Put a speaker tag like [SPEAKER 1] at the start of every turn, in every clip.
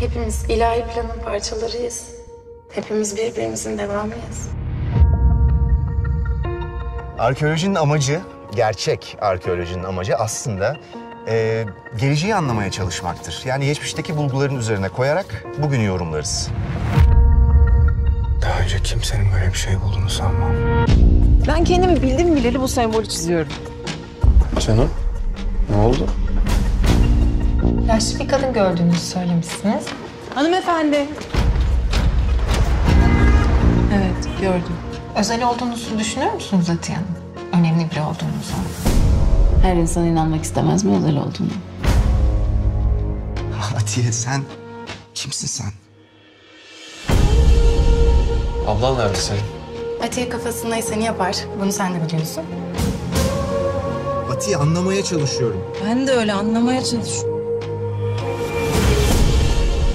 [SPEAKER 1] Hepimiz ilahi planın parçalarıyız. Hepimiz birbirimizin devamıyız.
[SPEAKER 2] Arkeolojinin amacı, gerçek arkeolojinin amacı aslında e, geleceği anlamaya çalışmaktır. Yani geçmişteki bulguların üzerine koyarak bugünü yorumlarız.
[SPEAKER 3] Daha önce kimsenin böyle bir şey bulduğunu sanmam.
[SPEAKER 4] Ben kendimi bildim bileli bu sembolü çiziyorum.
[SPEAKER 3] Canım, ne oldu?
[SPEAKER 1] Yaşlı bir kadın gördüğünüzü söylemişsiniz.
[SPEAKER 4] Hanımefendi. Evet gördüm.
[SPEAKER 1] Özel olduğunuzu düşünüyor musunuz Atiye Hanım? Önemli biri olduğunuzu.
[SPEAKER 5] Her insan inanmak istemez mi özel olduğunu?
[SPEAKER 2] Atiye sen kimsin sen?
[SPEAKER 3] Ablan nerede senin?
[SPEAKER 1] Atiye kafasında seni yapar. Bunu sen de biliyorsun.
[SPEAKER 2] Atiye anlamaya çalışıyorum.
[SPEAKER 4] Ben de öyle anlamaya çalışıyorum.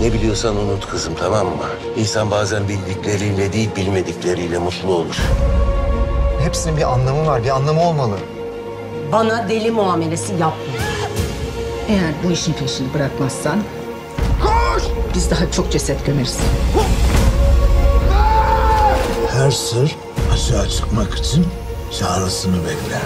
[SPEAKER 6] Ne biliyorsan unut kızım tamam mı? İnsan bazen bildikleriyle değil bilmedikleriyle mutlu olur.
[SPEAKER 2] Hepsinin bir anlamı var, bir anlamı olmalı.
[SPEAKER 7] Bana deli muamelesi yapma. Eğer bu işin peşini bırakmazsan... Koş! Biz daha çok ceset gömeriz.
[SPEAKER 8] Her sır açığa çıkmak için çağrısını bekler.